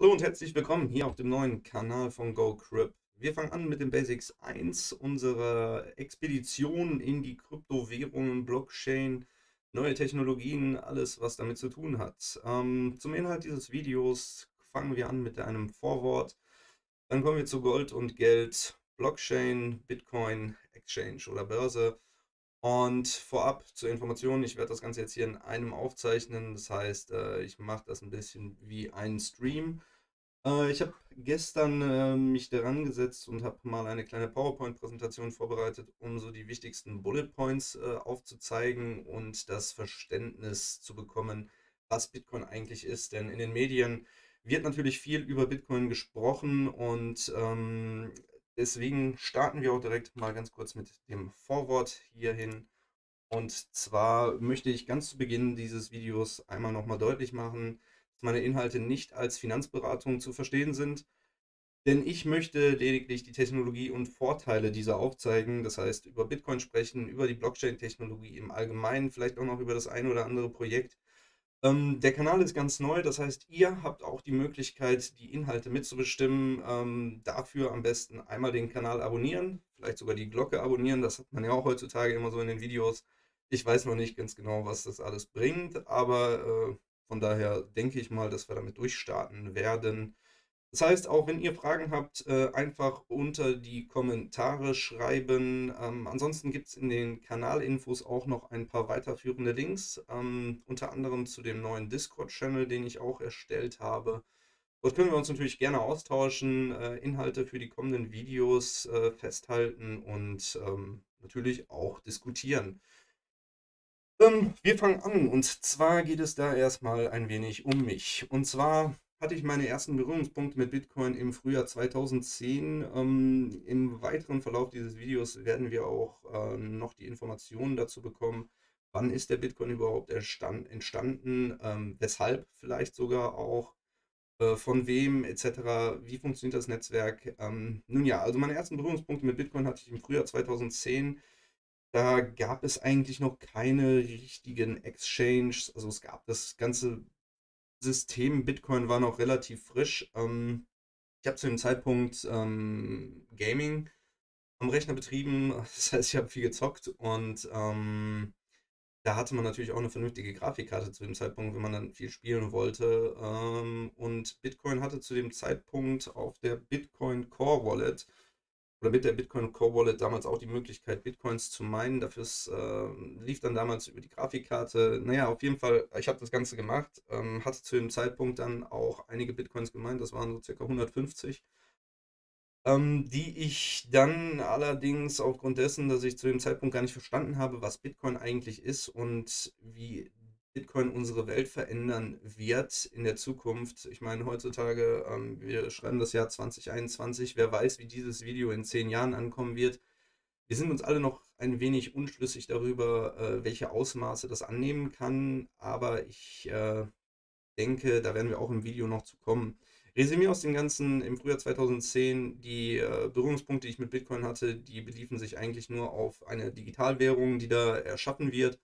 Hallo und herzlich willkommen hier auf dem neuen Kanal von GoCrypt. Wir fangen an mit dem Basics 1 unserer Expedition in die Kryptowährungen, Blockchain, neue Technologien, alles was damit zu tun hat. Ähm, zum Inhalt dieses Videos fangen wir an mit einem Vorwort. Dann kommen wir zu Gold und Geld, Blockchain, Bitcoin, Exchange oder Börse. Und vorab zur Information, ich werde das Ganze jetzt hier in einem aufzeichnen. Das heißt, äh, ich mache das ein bisschen wie ein Stream. Äh, ich habe gestern äh, mich daran gesetzt und habe mal eine kleine PowerPoint-Präsentation vorbereitet, um so die wichtigsten Bullet Points aufzuzeigen und das Verständnis zu bekommen, was Bitcoin eigentlich ist. Denn in den Medien wird natürlich viel über Bitcoin gesprochen und ähm, Deswegen starten wir auch direkt mal ganz kurz mit dem Vorwort hierhin. Und zwar möchte ich ganz zu Beginn dieses Videos einmal nochmal deutlich machen, meine Inhalte nicht als Finanzberatung zu verstehen sind. Denn ich möchte lediglich die Technologie und Vorteile dieser aufzeigen. Das heißt, über Bitcoin sprechen, über die Blockchain-Technologie im Allgemeinen, vielleicht auch noch über das ein oder andere Projekt ähm, der Kanal ist ganz neu, das heißt, ihr habt auch die Möglichkeit, die Inhalte mitzubestimmen. Ähm, dafür am besten einmal den Kanal abonnieren, vielleicht sogar die Glocke abonnieren. Das hat man ja auch heutzutage immer so in den Videos. Ich weiß noch nicht ganz genau, was das alles bringt, aber äh, von daher denke ich mal, dass wir damit durchstarten werden. Das heißt, auch wenn ihr Fragen habt, äh, einfach unter die Kommentare schreiben. Ähm, ansonsten gibt es in den Kanalinfos auch noch ein paar weiterführende Links, ähm, unter anderem zu dem neuen Discord-Channel, den ich auch erstellt habe. Dort können wir uns natürlich gerne austauschen, äh, Inhalte für die kommenden Videos äh, festhalten und ähm, natürlich auch diskutieren. Ähm, wir fangen an und zwar geht es da erstmal ein wenig um mich. Und zwar hatte ich meine ersten Berührungspunkte mit Bitcoin im Frühjahr 2010. Ähm, Im weiteren Verlauf dieses Videos werden wir auch äh, noch die Informationen dazu bekommen, wann ist der Bitcoin überhaupt entstanden, ähm, weshalb vielleicht sogar auch, äh, von wem etc., wie funktioniert das Netzwerk. Ähm, nun ja, also meine ersten Berührungspunkte mit Bitcoin hatte ich im Frühjahr 2010. Da gab es eigentlich noch keine richtigen Exchanges. Also es gab das ganze System Bitcoin war noch relativ frisch. Ähm, ich habe zu dem Zeitpunkt ähm, Gaming am Rechner betrieben. Das heißt, ich habe viel gezockt und ähm, da hatte man natürlich auch eine vernünftige Grafikkarte zu dem Zeitpunkt, wenn man dann viel spielen wollte. Ähm, und Bitcoin hatte zu dem Zeitpunkt auf der Bitcoin Core Wallet oder mit der Bitcoin Core Wallet damals auch die Möglichkeit, Bitcoins zu meinen. Dafür äh, lief dann damals über die Grafikkarte. Naja, auf jeden Fall, ich habe das Ganze gemacht, ähm, hatte zu dem Zeitpunkt dann auch einige Bitcoins gemeint, das waren so circa 150. Ähm, die ich dann allerdings aufgrund dessen, dass ich zu dem Zeitpunkt gar nicht verstanden habe, was Bitcoin eigentlich ist und wie Bitcoin unsere Welt verändern wird in der Zukunft. Ich meine, heutzutage, ähm, wir schreiben das Jahr 2021, wer weiß, wie dieses Video in zehn Jahren ankommen wird. Wir sind uns alle noch ein wenig unschlüssig darüber, äh, welche Ausmaße das annehmen kann, aber ich äh, denke, da werden wir auch im Video noch zu kommen. Resümee aus dem Ganzen im Frühjahr 2010, die äh, Berührungspunkte, die ich mit Bitcoin hatte, die beliefen sich eigentlich nur auf eine Digitalwährung, die da erschaffen wird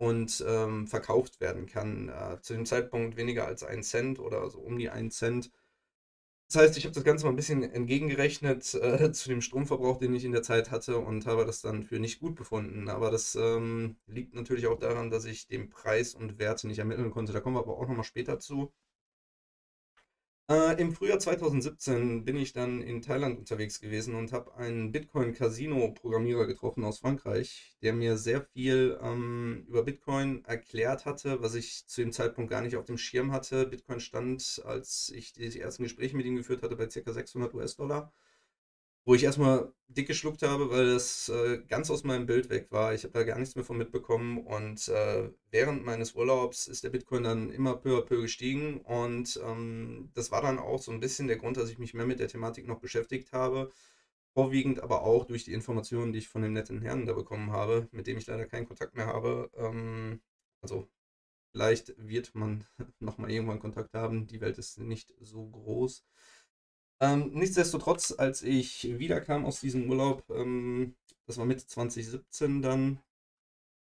und ähm, verkauft werden kann. Äh, zu dem Zeitpunkt weniger als ein Cent oder so um die einen Cent. Das heißt, ich habe das Ganze mal ein bisschen entgegengerechnet äh, zu dem Stromverbrauch, den ich in der Zeit hatte und habe das dann für nicht gut befunden. Aber das ähm, liegt natürlich auch daran, dass ich den Preis und Werte nicht ermitteln konnte. Da kommen wir aber auch nochmal später zu. Äh, Im Frühjahr 2017 bin ich dann in Thailand unterwegs gewesen und habe einen Bitcoin-Casino-Programmierer getroffen aus Frankreich, der mir sehr viel ähm, über Bitcoin erklärt hatte, was ich zu dem Zeitpunkt gar nicht auf dem Schirm hatte. Bitcoin stand, als ich die ersten Gespräche mit ihm geführt hatte, bei ca. 600 US-Dollar wo ich erstmal dick geschluckt habe, weil das äh, ganz aus meinem Bild weg war. Ich habe da gar nichts mehr von mitbekommen und äh, während meines Urlaubs ist der Bitcoin dann immer peu à peu gestiegen und ähm, das war dann auch so ein bisschen der Grund, dass ich mich mehr mit der Thematik noch beschäftigt habe. Vorwiegend aber auch durch die Informationen, die ich von dem netten Herrn da bekommen habe, mit dem ich leider keinen Kontakt mehr habe. Ähm, also vielleicht wird man nochmal irgendwann Kontakt haben. Die Welt ist nicht so groß. Ähm, nichtsdestotrotz, als ich wiederkam aus diesem Urlaub, ähm, das war Mitte 2017 dann,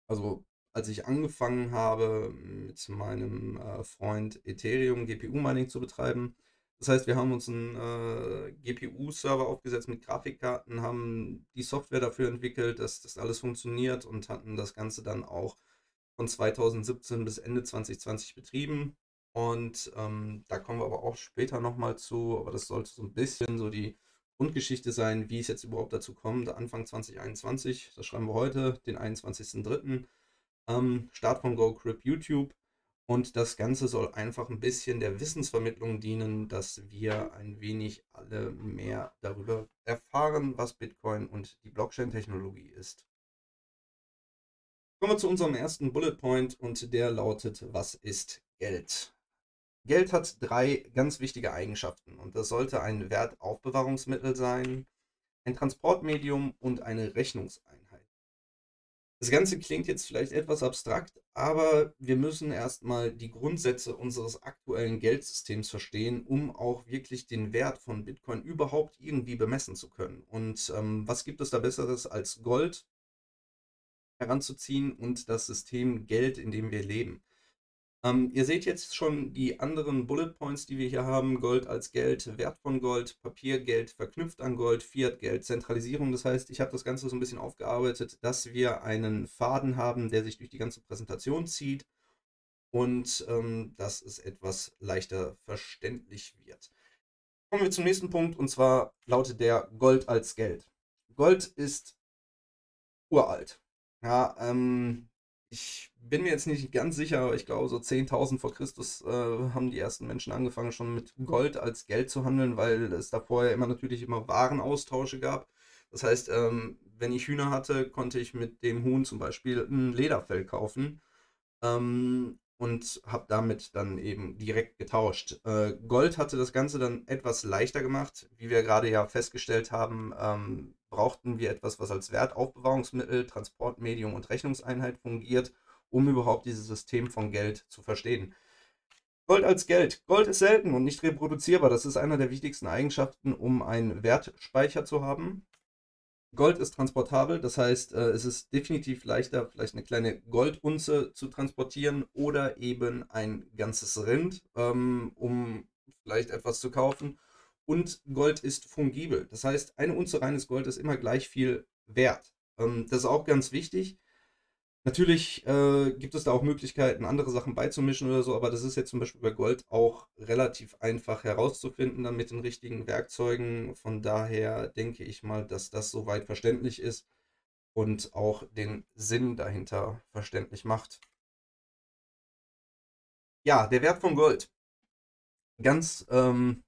also als ich angefangen habe, mit meinem äh, Freund Ethereum GPU-Mining zu betreiben, Das heißt, wir haben uns einen äh, GPU-Server aufgesetzt mit Grafikkarten, haben die Software dafür entwickelt, dass das alles funktioniert und hatten das Ganze dann auch von 2017 bis Ende 2020 betrieben. Und ähm, da kommen wir aber auch später nochmal zu, aber das sollte so ein bisschen so die Grundgeschichte sein, wie es jetzt überhaupt dazu kommt. Anfang 2021, das schreiben wir heute, den 21.03. Ähm, Start von GoCrypt YouTube. Und das Ganze soll einfach ein bisschen der Wissensvermittlung dienen, dass wir ein wenig alle mehr darüber erfahren, was Bitcoin und die Blockchain-Technologie ist. Kommen wir zu unserem ersten Bullet Point und der lautet, was ist Geld? Geld hat drei ganz wichtige Eigenschaften und das sollte ein Wertaufbewahrungsmittel sein, ein Transportmedium und eine Rechnungseinheit. Das Ganze klingt jetzt vielleicht etwas abstrakt, aber wir müssen erstmal die Grundsätze unseres aktuellen Geldsystems verstehen, um auch wirklich den Wert von Bitcoin überhaupt irgendwie bemessen zu können. Und ähm, was gibt es da Besseres als Gold heranzuziehen und das System Geld, in dem wir leben? Ähm, ihr seht jetzt schon die anderen Bullet Points, die wir hier haben. Gold als Geld, Wert von Gold, Papiergeld verknüpft an Gold, Fiat-Geld, Zentralisierung. Das heißt, ich habe das Ganze so ein bisschen aufgearbeitet, dass wir einen Faden haben, der sich durch die ganze Präsentation zieht und ähm, dass es etwas leichter verständlich wird. Kommen wir zum nächsten Punkt und zwar lautet der Gold als Geld. Gold ist uralt. Ja, ähm, ich bin mir jetzt nicht ganz sicher, aber ich glaube, so 10.000 vor Christus äh, haben die ersten Menschen angefangen, schon mit Gold als Geld zu handeln, weil es da vorher immer natürlich immer Warenaustausche gab. Das heißt, ähm, wenn ich Hühner hatte, konnte ich mit dem Huhn zum Beispiel ein Lederfell kaufen ähm, und habe damit dann eben direkt getauscht. Äh, Gold hatte das Ganze dann etwas leichter gemacht. Wie wir gerade ja festgestellt haben, ähm, brauchten wir etwas, was als Wertaufbewahrungsmittel, Transportmedium und Rechnungseinheit fungiert, um überhaupt dieses System von Geld zu verstehen. Gold als Geld. Gold ist selten und nicht reproduzierbar. Das ist einer der wichtigsten Eigenschaften, um einen Wertspeicher zu haben. Gold ist transportabel, das heißt, äh, es ist definitiv leichter, vielleicht eine kleine Goldunze zu transportieren oder eben ein ganzes Rind, ähm, um vielleicht etwas zu kaufen und Gold ist fungibel. Das heißt, eine Unze reines Gold ist immer gleich viel wert. Ähm, das ist auch ganz wichtig. Natürlich äh, gibt es da auch Möglichkeiten, andere Sachen beizumischen oder so, aber das ist jetzt zum Beispiel bei Gold auch relativ einfach herauszufinden, dann mit den richtigen Werkzeugen. Von daher denke ich mal, dass das soweit verständlich ist und auch den Sinn dahinter verständlich macht. Ja, der Wert von Gold. Ganz ähm,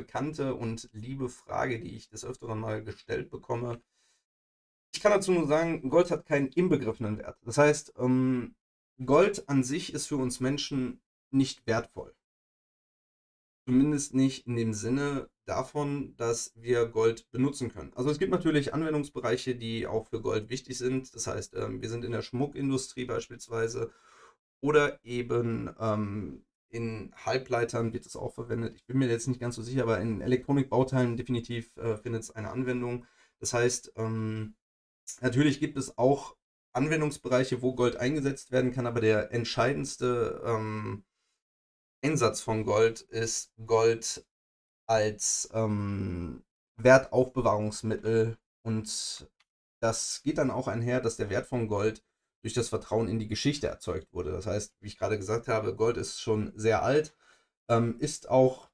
bekannte und liebe Frage, die ich des Öfteren mal gestellt bekomme. Ich kann dazu nur sagen, Gold hat keinen inbegriffenen Wert. Das heißt, ähm, Gold an sich ist für uns Menschen nicht wertvoll. Zumindest nicht in dem Sinne davon, dass wir Gold benutzen können. Also es gibt natürlich Anwendungsbereiche, die auch für Gold wichtig sind. Das heißt, ähm, wir sind in der Schmuckindustrie beispielsweise oder eben ähm, in Halbleitern wird es auch verwendet. Ich bin mir jetzt nicht ganz so sicher, aber in Elektronikbauteilen definitiv äh, findet es eine Anwendung. Das heißt, ähm, natürlich gibt es auch Anwendungsbereiche, wo Gold eingesetzt werden kann, aber der entscheidendste ähm, Einsatz von Gold ist Gold als ähm, Wertaufbewahrungsmittel und das geht dann auch einher, dass der Wert von Gold durch das Vertrauen in die Geschichte erzeugt wurde. Das heißt, wie ich gerade gesagt habe, Gold ist schon sehr alt, ähm, ist auch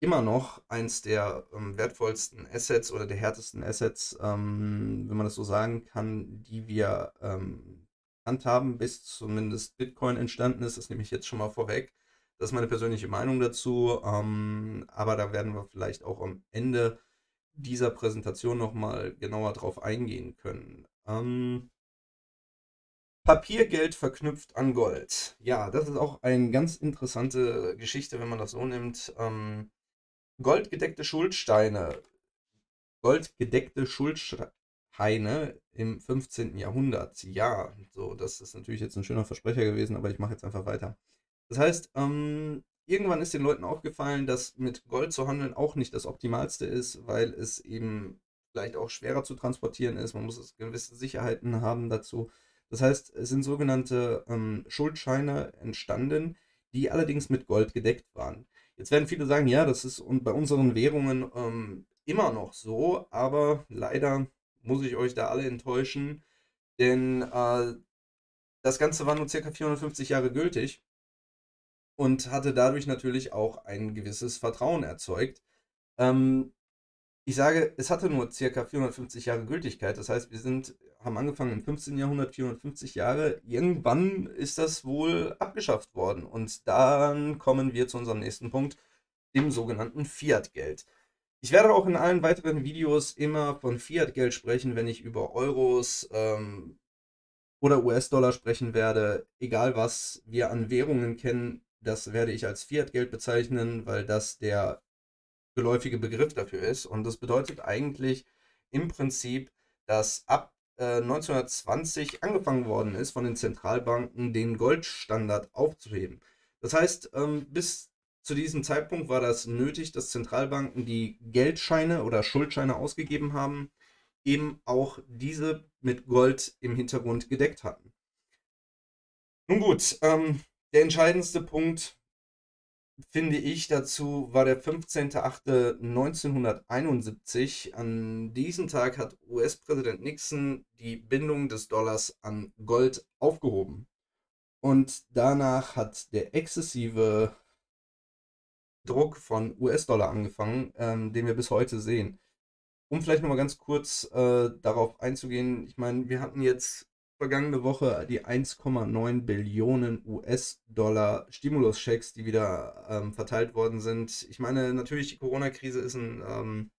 immer noch eins der ähm, wertvollsten Assets oder der härtesten Assets, ähm, wenn man das so sagen kann, die wir ähm, handhaben, bis zumindest Bitcoin entstanden ist. Das nehme ich jetzt schon mal vorweg. Das ist meine persönliche Meinung dazu. Ähm, aber da werden wir vielleicht auch am Ende dieser Präsentation nochmal genauer drauf eingehen können. Ähm, Papiergeld verknüpft an Gold. Ja, das ist auch eine ganz interessante Geschichte, wenn man das so nimmt. Ähm, goldgedeckte Schuldsteine. Goldgedeckte Schuldscheine im 15. Jahrhundert. Ja, so, das ist natürlich jetzt ein schöner Versprecher gewesen, aber ich mache jetzt einfach weiter. Das heißt, ähm, irgendwann ist den Leuten aufgefallen, dass mit Gold zu handeln auch nicht das Optimalste ist, weil es eben vielleicht auch schwerer zu transportieren ist. Man muss gewisse Sicherheiten haben dazu. Das heißt, es sind sogenannte ähm, Schuldscheine entstanden, die allerdings mit Gold gedeckt waren. Jetzt werden viele sagen, ja, das ist bei unseren Währungen ähm, immer noch so, aber leider muss ich euch da alle enttäuschen, denn äh, das Ganze war nur circa 450 Jahre gültig und hatte dadurch natürlich auch ein gewisses Vertrauen erzeugt. Ähm, ich sage, es hatte nur circa 450 Jahre Gültigkeit. Das heißt, wir sind, haben angefangen im 15. Jahrhundert, 450 Jahre. Irgendwann ist das wohl abgeschafft worden. Und dann kommen wir zu unserem nächsten Punkt, dem sogenannten Fiat-Geld. Ich werde auch in allen weiteren Videos immer von Fiat-Geld sprechen, wenn ich über Euros ähm, oder US-Dollar sprechen werde. Egal was wir an Währungen kennen, das werde ich als Fiat-Geld bezeichnen, weil das der geläufige Begriff dafür ist. Und das bedeutet eigentlich im Prinzip, dass ab 1920 angefangen worden ist, von den Zentralbanken den Goldstandard aufzuheben. Das heißt, ähm, bis zu diesem Zeitpunkt war das nötig, dass Zentralbanken die Geldscheine oder Schuldscheine ausgegeben haben, eben auch diese mit Gold im Hintergrund gedeckt hatten. Nun gut, ähm, der entscheidendste Punkt, finde ich, dazu war der 15.08.1971. An diesem Tag hat US-Präsident Nixon die Bindung des Dollars an Gold aufgehoben. Und danach hat der exzessive Druck von US-Dollar angefangen, ähm, den wir bis heute sehen. Um vielleicht nochmal ganz kurz äh, darauf einzugehen, ich meine, wir hatten jetzt vergangene Woche die 1,9 Billionen US-Dollar Stimulus-Schecks, die wieder ähm, verteilt worden sind. Ich meine, natürlich, die Corona-Krise ist ein ähm,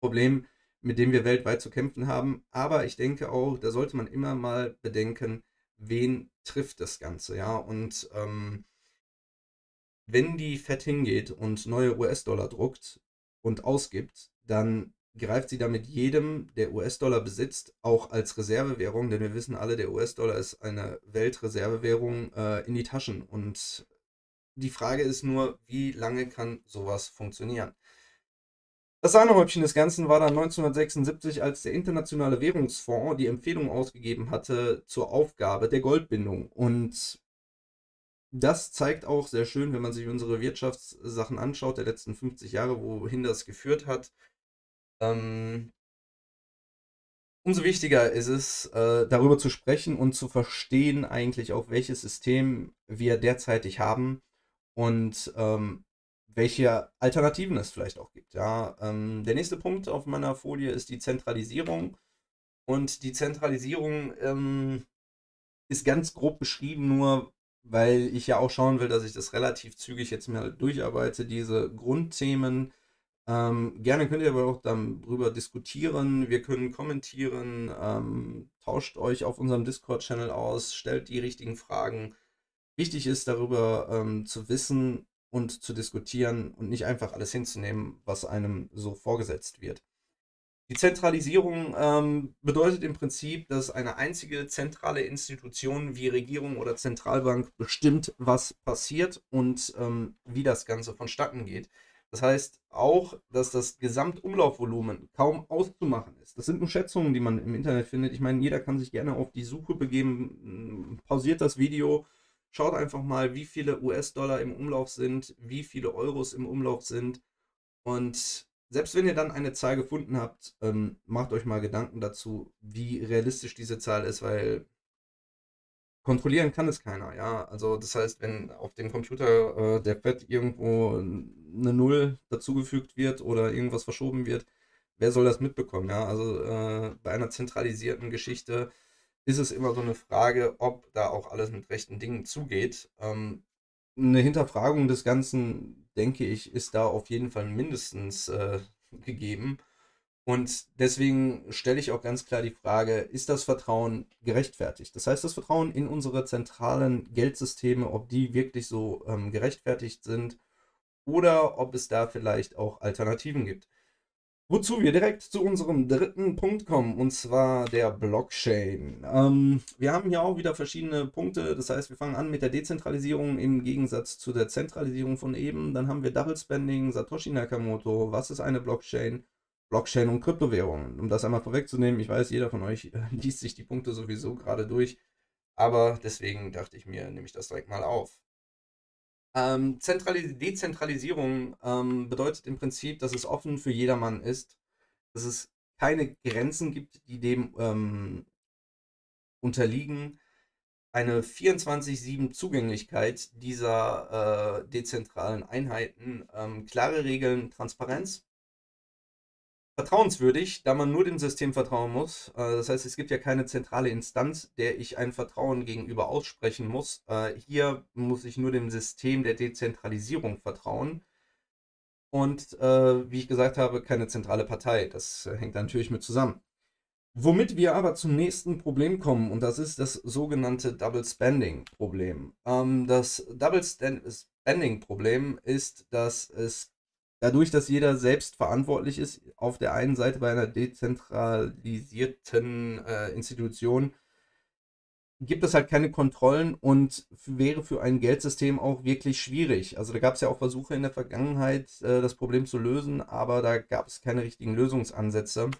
Problem, mit dem wir weltweit zu kämpfen haben. Aber ich denke auch, da sollte man immer mal bedenken, wen trifft das Ganze, ja. Und ähm, wenn die Fed hingeht und neue US-Dollar druckt und ausgibt, dann greift sie damit jedem, der US-Dollar besitzt, auch als Reservewährung, denn wir wissen alle, der US-Dollar ist eine Weltreservewährung, äh, in die Taschen. Und die Frage ist nur, wie lange kann sowas funktionieren? Das Sahnehäubchen des Ganzen war dann 1976, als der Internationale Währungsfonds die Empfehlung ausgegeben hatte zur Aufgabe der Goldbindung. Und das zeigt auch sehr schön, wenn man sich unsere Wirtschaftssachen anschaut, der letzten 50 Jahre, wohin das geführt hat. Ähm, umso wichtiger ist es, äh, darüber zu sprechen und zu verstehen eigentlich auch, welches System wir derzeitig haben und ähm, welche Alternativen es vielleicht auch gibt. Ja, ähm, der nächste Punkt auf meiner Folie ist die Zentralisierung. Und die Zentralisierung ähm, ist ganz grob beschrieben, nur weil ich ja auch schauen will, dass ich das relativ zügig jetzt mal durcharbeite, diese Grundthemen ähm, gerne könnt ihr aber auch darüber diskutieren. Wir können kommentieren. Ähm, tauscht euch auf unserem Discord-Channel aus, stellt die richtigen Fragen. Wichtig ist darüber ähm, zu wissen und zu diskutieren und nicht einfach alles hinzunehmen, was einem so vorgesetzt wird. Die Zentralisierung ähm, bedeutet im Prinzip, dass eine einzige zentrale Institution wie Regierung oder Zentralbank bestimmt, was passiert und ähm, wie das Ganze vonstatten geht. Das heißt auch, dass das Gesamtumlaufvolumen kaum auszumachen ist. Das sind nur Schätzungen, die man im Internet findet. Ich meine, jeder kann sich gerne auf die Suche begeben, pausiert das Video, schaut einfach mal, wie viele US-Dollar im Umlauf sind, wie viele Euros im Umlauf sind. Und selbst wenn ihr dann eine Zahl gefunden habt, ähm, macht euch mal Gedanken dazu, wie realistisch diese Zahl ist, weil kontrollieren kann es keiner, ja. Also das heißt, wenn auf dem Computer äh, der Fett irgendwo eine Null dazugefügt wird oder irgendwas verschoben wird, wer soll das mitbekommen, ja? Also äh, bei einer zentralisierten Geschichte ist es immer so eine Frage, ob da auch alles mit rechten Dingen zugeht. Ähm, eine Hinterfragung des Ganzen, denke ich, ist da auf jeden Fall mindestens äh, gegeben. Und deswegen stelle ich auch ganz klar die Frage, ist das Vertrauen gerechtfertigt? Das heißt, das Vertrauen in unsere zentralen Geldsysteme, ob die wirklich so ähm, gerechtfertigt sind oder ob es da vielleicht auch Alternativen gibt. Wozu wir direkt zu unserem dritten Punkt kommen, und zwar der Blockchain. Ähm, wir haben hier auch wieder verschiedene Punkte, das heißt, wir fangen an mit der Dezentralisierung im Gegensatz zu der Zentralisierung von eben. Dann haben wir Double Spending, Satoshi Nakamoto, was ist eine Blockchain? Blockchain und Kryptowährungen. Um das einmal vorwegzunehmen, ich weiß, jeder von euch äh, liest sich die Punkte sowieso gerade durch, aber deswegen dachte ich mir, nehme ich das direkt mal auf. Ähm, Dezentralisierung ähm, bedeutet im Prinzip, dass es offen für jedermann ist, dass es keine Grenzen gibt, die dem ähm, unterliegen. Eine 24-7 Zugänglichkeit dieser äh, dezentralen Einheiten, ähm, klare Regeln, Transparenz vertrauenswürdig, da man nur dem System vertrauen muss. Äh, das heißt, es gibt ja keine zentrale Instanz, der ich ein Vertrauen gegenüber aussprechen muss. Äh, hier muss ich nur dem System der Dezentralisierung vertrauen. Und äh, wie ich gesagt habe, keine zentrale Partei. Das hängt natürlich mit zusammen. Womit wir aber zum nächsten Problem kommen, und das ist das sogenannte Double Spending Problem. Ähm, das Double Spending Problem ist, dass es dadurch, dass jeder selbst verantwortlich ist, auf der einen Seite bei einer dezentralisierten äh, Institution, gibt es halt keine Kontrollen und wäre für ein Geldsystem auch wirklich schwierig. Also da gab es ja auch Versuche in der Vergangenheit, äh, das Problem zu lösen, aber da gab es keine richtigen Lösungsansätze.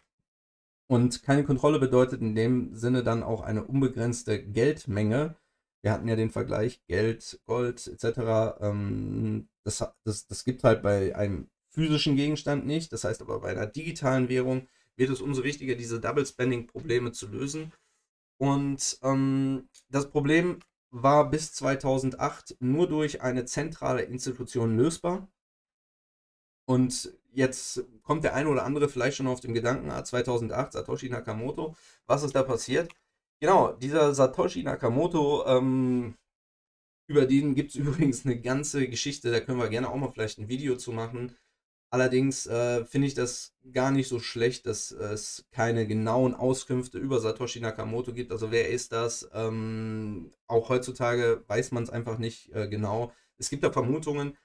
Und keine Kontrolle bedeutet in dem Sinne dann auch eine unbegrenzte Geldmenge. Wir hatten ja den Vergleich Geld, Gold etc. Ähm, das, das, das gibt halt bei einem physischen Gegenstand nicht. Das heißt aber bei einer digitalen Währung wird es umso wichtiger, diese Double Spending-Probleme zu lösen. Und ähm, das Problem war bis 2008 nur durch eine zentrale Institution lösbar. Und jetzt kommt der eine oder andere vielleicht schon auf den Gedanken, 2008, ah, Satoshi Nakamoto, was ist da passiert? Genau, dieser Satoshi Nakamoto ähm, über den gibt es übrigens eine ganze Geschichte, da können wir gerne auch mal vielleicht ein Video zu machen. Allerdings äh, finde ich das gar nicht so schlecht, dass es keine genauen Auskünfte über Satoshi Nakamoto gibt. Also wer ist das? Ähm, auch heutzutage weiß man es einfach nicht äh, genau. Es gibt da Vermutungen,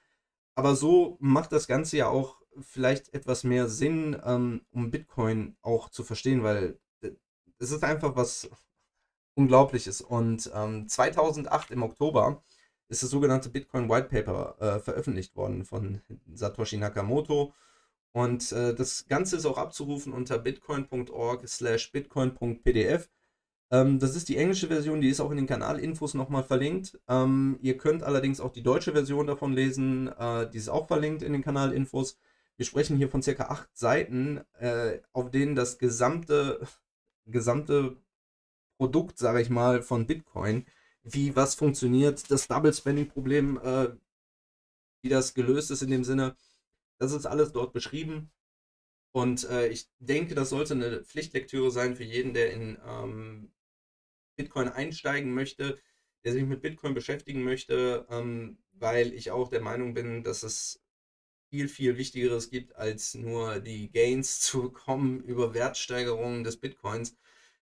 aber so macht das Ganze ja auch vielleicht etwas mehr Sinn, ähm, um Bitcoin auch zu verstehen, weil äh, es ist einfach was Unglaubliches. Und ähm, 2008 im Oktober ist das sogenannte Bitcoin White Paper äh, veröffentlicht worden von Satoshi Nakamoto. Und äh, das Ganze ist auch abzurufen unter bitcoin.org slash bitcoin.pdf. Ähm, das ist die englische Version, die ist auch in den Kanalinfos nochmal verlinkt. Ähm, ihr könnt allerdings auch die deutsche Version davon lesen, äh, die ist auch verlinkt in den Kanalinfos. Wir sprechen hier von circa acht Seiten, äh, auf denen das gesamte, gesamte Produkt, sage ich mal, von Bitcoin wie was funktioniert, das Double Spending Problem, äh, wie das gelöst ist in dem Sinne. Das ist alles dort beschrieben. Und äh, ich denke, das sollte eine Pflichtlektüre sein für jeden, der in ähm, Bitcoin einsteigen möchte, der sich mit Bitcoin beschäftigen möchte, ähm, weil ich auch der Meinung bin, dass es viel, viel Wichtigeres gibt, als nur die Gains zu bekommen über Wertsteigerungen des Bitcoins.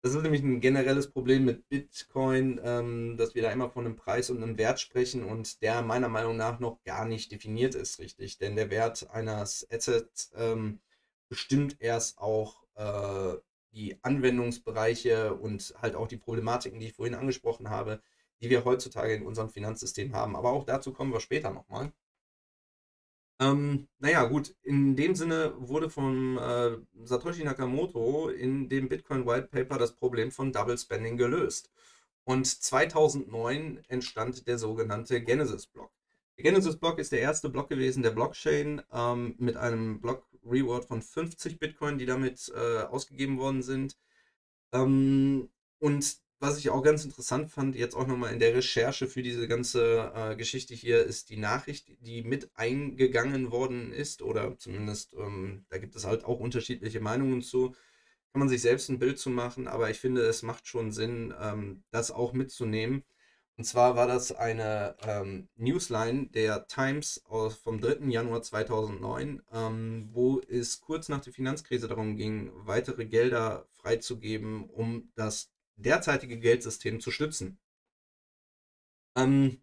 Das ist nämlich ein generelles Problem mit Bitcoin, ähm, dass wir da immer von einem Preis und einem Wert sprechen und der meiner Meinung nach noch gar nicht definiert ist, richtig. Denn der Wert eines Assets ähm, bestimmt erst auch äh, die Anwendungsbereiche und halt auch die Problematiken, die ich vorhin angesprochen habe, die wir heutzutage in unserem Finanzsystem haben. Aber auch dazu kommen wir später nochmal. Ähm, naja, gut, in dem Sinne wurde von äh, Satoshi Nakamoto in dem Bitcoin White Paper das Problem von Double Spending gelöst. Und 2009 entstand der sogenannte Genesis-Block. Der Genesis-Block ist der erste Block gewesen der Blockchain ähm, mit einem Block-Reward von 50 Bitcoin, die damit äh, ausgegeben worden sind. Ähm, und was ich auch ganz interessant fand, jetzt auch nochmal in der Recherche für diese ganze äh, Geschichte hier, ist die Nachricht, die mit eingegangen worden ist, oder zumindest, ähm, da gibt es halt auch unterschiedliche Meinungen zu. Kann man sich selbst ein Bild zu machen, aber ich finde, es macht schon Sinn, ähm, das auch mitzunehmen. Und zwar war das eine ähm, Newsline der Times aus, vom 3. Januar 2009, ähm, wo es kurz nach der Finanzkrise darum ging, weitere Gelder freizugeben, um das derzeitige Geldsystem zu stützen. Ähm,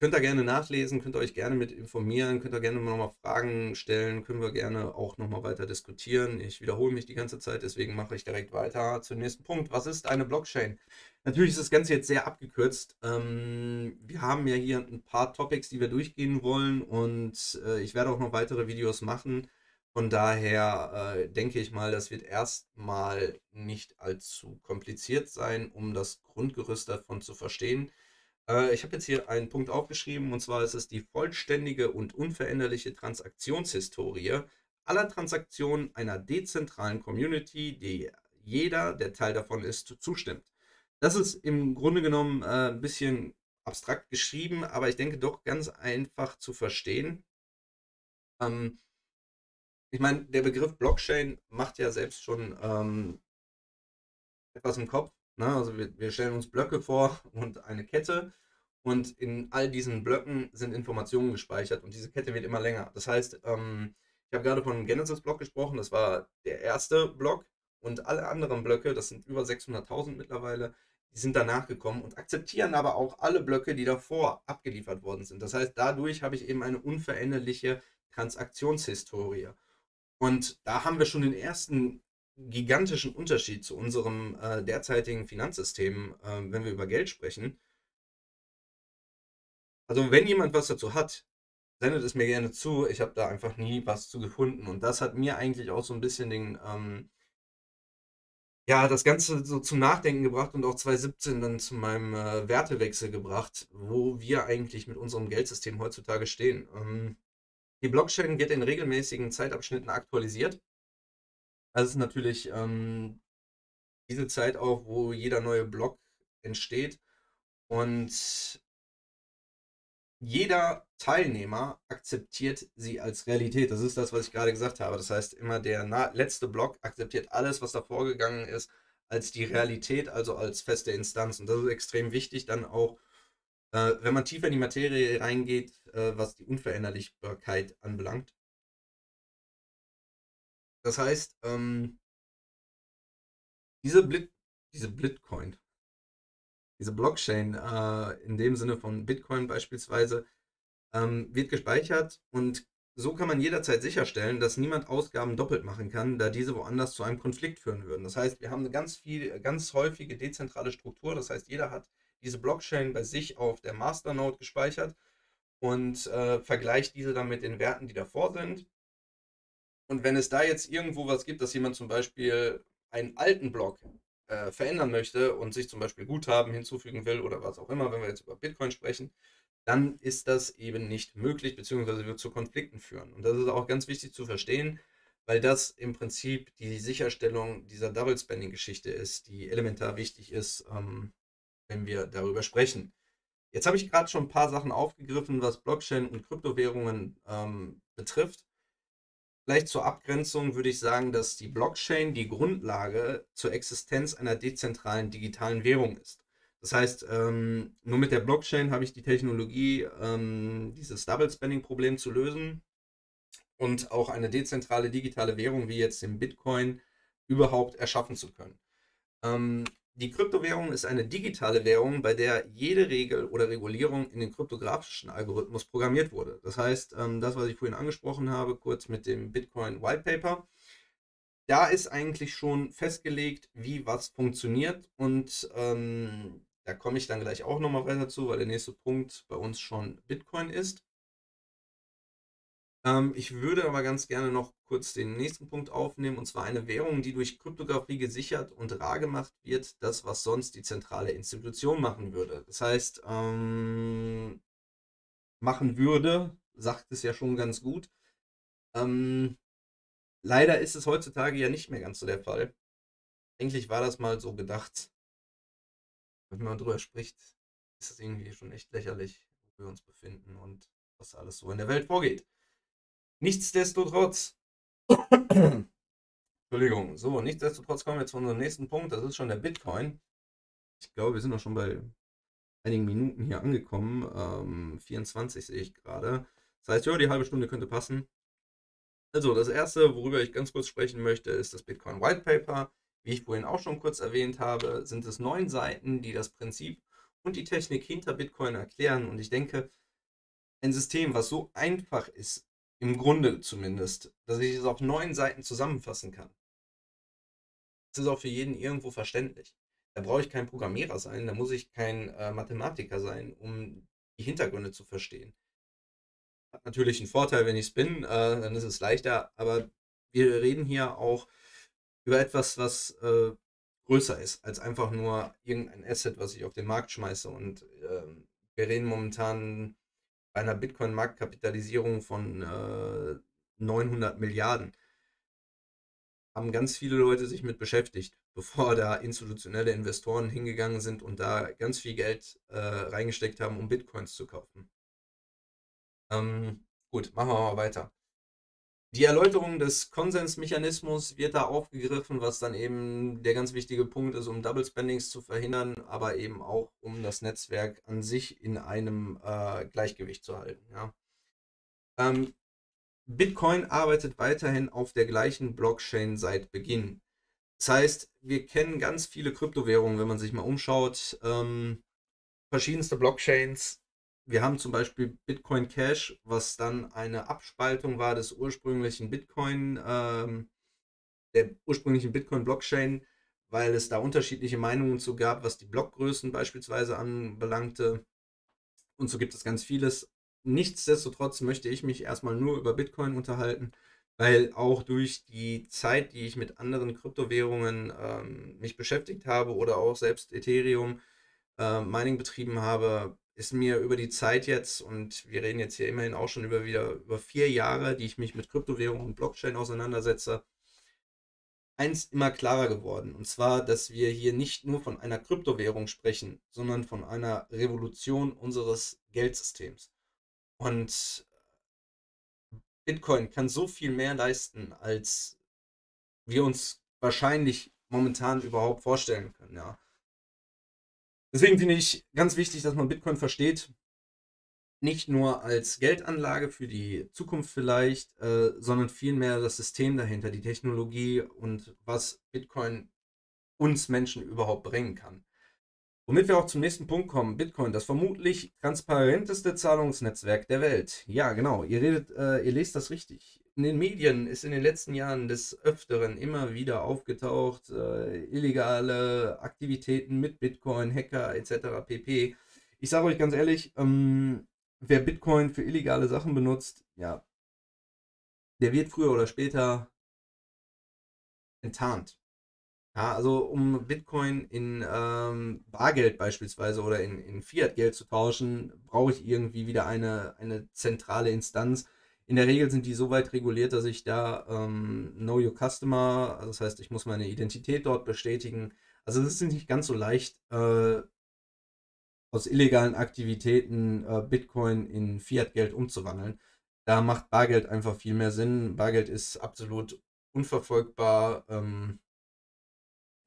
könnt ihr gerne nachlesen, könnt ihr euch gerne mit informieren, könnt ihr gerne nochmal Fragen stellen, können wir gerne auch nochmal weiter diskutieren. Ich wiederhole mich die ganze Zeit, deswegen mache ich direkt weiter zum nächsten Punkt. Was ist eine Blockchain? Natürlich ist das Ganze jetzt sehr abgekürzt. Ähm, wir haben ja hier ein paar Topics, die wir durchgehen wollen und äh, ich werde auch noch weitere Videos machen. Von daher äh, denke ich mal, das wird erstmal nicht allzu kompliziert sein, um das Grundgerüst davon zu verstehen. Äh, ich habe jetzt hier einen Punkt aufgeschrieben, und zwar ist es die vollständige und unveränderliche Transaktionshistorie aller Transaktionen einer dezentralen Community, die jeder, der Teil davon ist, zustimmt. Das ist im Grunde genommen äh, ein bisschen abstrakt geschrieben, aber ich denke doch ganz einfach zu verstehen. Ähm, ich meine, der Begriff Blockchain macht ja selbst schon ähm, etwas im Kopf. Ne? Also wir, wir stellen uns Blöcke vor und eine Kette und in all diesen Blöcken sind Informationen gespeichert und diese Kette wird immer länger. Das heißt, ähm, ich habe gerade von Genesis-Block gesprochen, das war der erste Block und alle anderen Blöcke, das sind über 600.000 mittlerweile, die sind danach gekommen und akzeptieren aber auch alle Blöcke, die davor abgeliefert worden sind. Das heißt, dadurch habe ich eben eine unveränderliche Transaktionshistorie. Und da haben wir schon den ersten gigantischen Unterschied zu unserem äh, derzeitigen Finanzsystem, äh, wenn wir über Geld sprechen. Also wenn jemand was dazu hat, sendet es mir gerne zu. Ich habe da einfach nie was zu gefunden. Und das hat mir eigentlich auch so ein bisschen den, ähm, ja, das Ganze so zum Nachdenken gebracht und auch 2017 dann zu meinem äh, Wertewechsel gebracht, wo wir eigentlich mit unserem Geldsystem heutzutage stehen. Ähm, die Blockchain wird in regelmäßigen Zeitabschnitten aktualisiert. Das ist natürlich ähm, diese Zeit auch, wo jeder neue Block entsteht und jeder Teilnehmer akzeptiert sie als Realität. Das ist das, was ich gerade gesagt habe. Das heißt, immer der letzte Block akzeptiert alles, was davor gegangen ist, als die Realität, also als feste Instanz. Und das ist extrem wichtig, dann auch, äh, wenn man tiefer in die Materie reingeht, äh, was die Unveränderlichkeit anbelangt. Das heißt, ähm, diese, Blit diese Bitcoin, diese Blockchain, äh, in dem Sinne von Bitcoin beispielsweise, ähm, wird gespeichert und so kann man jederzeit sicherstellen, dass niemand Ausgaben doppelt machen kann, da diese woanders zu einem Konflikt führen würden. Das heißt, wir haben eine ganz viel, ganz häufige dezentrale Struktur. Das heißt, jeder hat diese Blockchain bei sich auf der Masternode gespeichert und äh, vergleicht diese dann mit den Werten, die davor sind. Und wenn es da jetzt irgendwo was gibt, dass jemand zum Beispiel einen alten Block äh, verändern möchte und sich zum Beispiel Guthaben hinzufügen will oder was auch immer, wenn wir jetzt über Bitcoin sprechen, dann ist das eben nicht möglich, beziehungsweise wird zu Konflikten führen. Und das ist auch ganz wichtig zu verstehen, weil das im Prinzip die Sicherstellung dieser Double Spending Geschichte ist, die elementar wichtig ist, ähm, wenn wir darüber sprechen. Jetzt habe ich gerade schon ein paar Sachen aufgegriffen, was Blockchain und Kryptowährungen ähm, betrifft. Vielleicht zur Abgrenzung würde ich sagen, dass die Blockchain die Grundlage zur Existenz einer dezentralen digitalen Währung ist. Das heißt, ähm, nur mit der Blockchain habe ich die Technologie, ähm, dieses Double-Spending-Problem zu lösen und auch eine dezentrale digitale Währung wie jetzt den Bitcoin überhaupt erschaffen zu können. Ähm, die Kryptowährung ist eine digitale Währung, bei der jede Regel oder Regulierung in den kryptografischen Algorithmus programmiert wurde. Das heißt, ähm, das, was ich vorhin angesprochen habe, kurz mit dem Bitcoin White Paper, da ist eigentlich schon festgelegt, wie was funktioniert und ähm, da komme ich dann gleich auch nochmal weiter zu, weil der nächste Punkt bei uns schon Bitcoin ist. Ähm, ich würde aber ganz gerne noch kurz den nächsten Punkt aufnehmen, und zwar eine Währung, die durch Kryptographie gesichert und rar gemacht wird, das, was sonst die zentrale Institution machen würde. Das heißt, ähm, machen würde, sagt es ja schon ganz gut. Ähm, leider ist es heutzutage ja nicht mehr ganz so der Fall. Eigentlich war das mal so gedacht. Wenn man darüber spricht, ist es irgendwie schon echt lächerlich, wo wir uns befinden und was alles so in der Welt vorgeht. Nichtsdestotrotz. Entschuldigung. So, nichtsdestotrotz kommen wir zu unserem nächsten Punkt. Das ist schon der Bitcoin. Ich glaube, wir sind auch schon bei einigen Minuten hier angekommen. Ähm, 24 sehe ich gerade. Das heißt, ja, die halbe Stunde könnte passen. Also, das erste, worüber ich ganz kurz sprechen möchte, ist das Bitcoin White Paper. Wie ich vorhin auch schon kurz erwähnt habe, sind es neun Seiten, die das Prinzip und die Technik hinter Bitcoin erklären. Und ich denke, ein System, was so einfach ist, im Grunde zumindest, dass ich es auf neun Seiten zusammenfassen kann. Das ist auch für jeden irgendwo verständlich. Da brauche ich kein Programmierer sein, da muss ich kein äh, Mathematiker sein, um die Hintergründe zu verstehen. Hat natürlich einen Vorteil, wenn ich es bin, äh, dann ist es leichter, aber wir reden hier auch über etwas, was äh, größer ist, als einfach nur irgendein Asset, was ich auf den Markt schmeiße und ähm, wir reden momentan bei einer Bitcoin-Marktkapitalisierung von äh, 900 Milliarden. Haben ganz viele Leute sich mit beschäftigt, bevor da institutionelle Investoren hingegangen sind und da ganz viel Geld äh, reingesteckt haben, um Bitcoins zu kaufen. Ähm, gut, machen wir mal weiter. Die Erläuterung des Konsensmechanismus wird da aufgegriffen, was dann eben der ganz wichtige Punkt ist, um Double Spendings zu verhindern, aber eben auch um das Netzwerk an sich in einem äh, Gleichgewicht zu halten. Ja. Ähm, Bitcoin arbeitet weiterhin auf der gleichen Blockchain seit Beginn. Das heißt, wir kennen ganz viele Kryptowährungen, wenn man sich mal umschaut. Ähm, verschiedenste Blockchains, wir haben zum Beispiel Bitcoin Cash, was dann eine Abspaltung war des ursprünglichen Bitcoin, ähm, der ursprünglichen Bitcoin-Blockchain, weil es da unterschiedliche Meinungen zu gab, was die Blockgrößen beispielsweise anbelangte. Und so gibt es ganz vieles. Nichtsdestotrotz möchte ich mich erstmal nur über Bitcoin unterhalten, weil auch durch die Zeit, die ich mit anderen Kryptowährungen ähm, mich beschäftigt habe oder auch selbst Ethereum äh, Mining betrieben habe, ist mir über die Zeit jetzt, und wir reden jetzt hier immerhin auch schon über wieder über vier Jahre, die ich mich mit Kryptowährungen und Blockchain auseinandersetze, eins immer klarer geworden. Und zwar, dass wir hier nicht nur von einer Kryptowährung sprechen, sondern von einer Revolution unseres Geldsystems. Und Bitcoin kann so viel mehr leisten, als wir uns wahrscheinlich momentan überhaupt vorstellen können. Ja. Deswegen finde ich ganz wichtig, dass man Bitcoin versteht, nicht nur als Geldanlage für die Zukunft vielleicht, äh, sondern vielmehr das System dahinter, die Technologie und was Bitcoin uns Menschen überhaupt bringen kann. Womit wir auch zum nächsten Punkt kommen. Bitcoin, das vermutlich transparenteste Zahlungsnetzwerk der Welt. Ja, genau. Ihr redet, äh, ihr lest das richtig in den Medien ist in den letzten Jahren des Öfteren immer wieder aufgetaucht, äh, illegale Aktivitäten mit Bitcoin, Hacker etc. pp. Ich sage euch ganz ehrlich, ähm, wer Bitcoin für illegale Sachen benutzt, ja, der wird früher oder später enttarnt. Ja, also um Bitcoin in ähm, Bargeld beispielsweise oder in, in Fiat-Geld zu tauschen, brauche ich irgendwie wieder eine, eine zentrale Instanz, in der Regel sind die so weit reguliert, dass ich da ähm, Know Your Customer, also das heißt, ich muss meine Identität dort bestätigen. Also es ist nicht ganz so leicht, äh, aus illegalen Aktivitäten äh, Bitcoin in Fiat-Geld umzuwandeln. Da macht Bargeld einfach viel mehr Sinn. Bargeld ist absolut unverfolgbar. Ähm,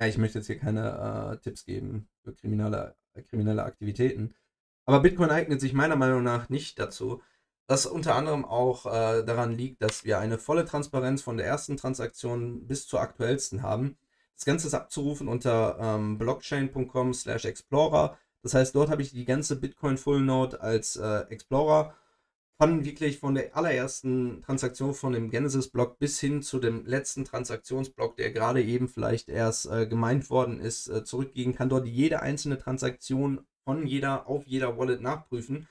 ja, ich möchte jetzt hier keine äh, Tipps geben für kriminelle, kriminelle Aktivitäten. Aber Bitcoin eignet sich meiner Meinung nach nicht dazu. Was unter anderem auch äh, daran liegt, dass wir eine volle Transparenz von der ersten Transaktion bis zur aktuellsten haben. Das Ganze ist abzurufen unter ähm, blockchain.com slash explorer. Das heißt, dort habe ich die ganze Bitcoin Full Node als äh, Explorer. Kann wirklich von der allerersten Transaktion von dem Genesis-Block bis hin zu dem letzten Transaktionsblock, der gerade eben vielleicht erst äh, gemeint worden ist, äh, zurückgehen. Kann dort jede einzelne Transaktion von jeder auf jeder Wallet nachprüfen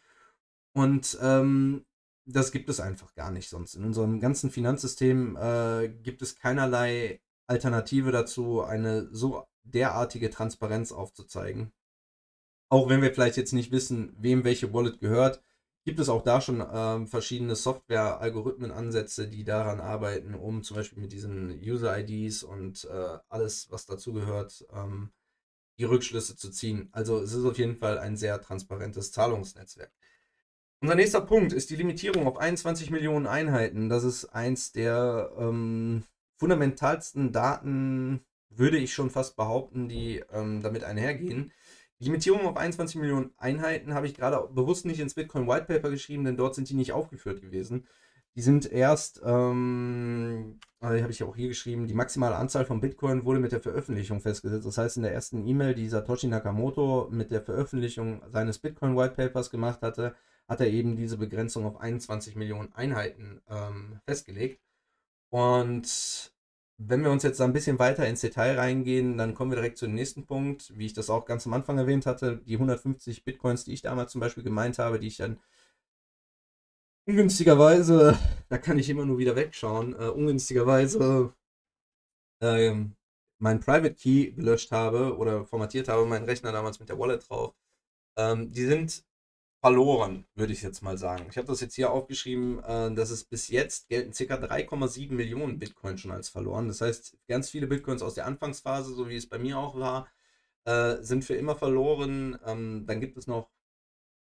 und ähm, das gibt es einfach gar nicht sonst. In unserem ganzen Finanzsystem äh, gibt es keinerlei Alternative dazu, eine so derartige Transparenz aufzuzeigen. Auch wenn wir vielleicht jetzt nicht wissen, wem welche Wallet gehört, gibt es auch da schon ähm, verschiedene Software-Algorithmen-Ansätze, die daran arbeiten, um zum Beispiel mit diesen User-IDs und äh, alles, was dazugehört, ähm, die Rückschlüsse zu ziehen. Also es ist auf jeden Fall ein sehr transparentes Zahlungsnetzwerk. Unser nächster Punkt ist die Limitierung auf 21 Millionen Einheiten. Das ist eins der ähm, fundamentalsten Daten, würde ich schon fast behaupten, die ähm, damit einhergehen. Die Limitierung auf 21 Millionen Einheiten habe ich gerade bewusst nicht ins Bitcoin White Paper geschrieben, denn dort sind die nicht aufgeführt gewesen. Die sind erst, ähm, also habe ich ja auch hier geschrieben, die maximale Anzahl von Bitcoin wurde mit der Veröffentlichung festgesetzt. Das heißt, in der ersten E-Mail, die Satoshi Nakamoto mit der Veröffentlichung seines Bitcoin White Papers gemacht hatte, hat er eben diese Begrenzung auf 21 Millionen Einheiten ähm, festgelegt. Und wenn wir uns jetzt ein bisschen weiter ins Detail reingehen, dann kommen wir direkt zu dem nächsten Punkt, wie ich das auch ganz am Anfang erwähnt hatte, die 150 Bitcoins, die ich damals zum Beispiel gemeint habe, die ich dann ungünstigerweise, da kann ich immer nur wieder wegschauen, äh, ungünstigerweise äh, mein Private Key gelöscht habe oder formatiert habe, meinen Rechner damals mit der Wallet drauf. Ähm, die sind verloren, würde ich jetzt mal sagen. Ich habe das jetzt hier aufgeschrieben, äh, dass es bis jetzt gelten ca. 3,7 Millionen Bitcoin schon als verloren. Das heißt, ganz viele Bitcoins aus der Anfangsphase, so wie es bei mir auch war, äh, sind für immer verloren. Ähm, dann gibt es noch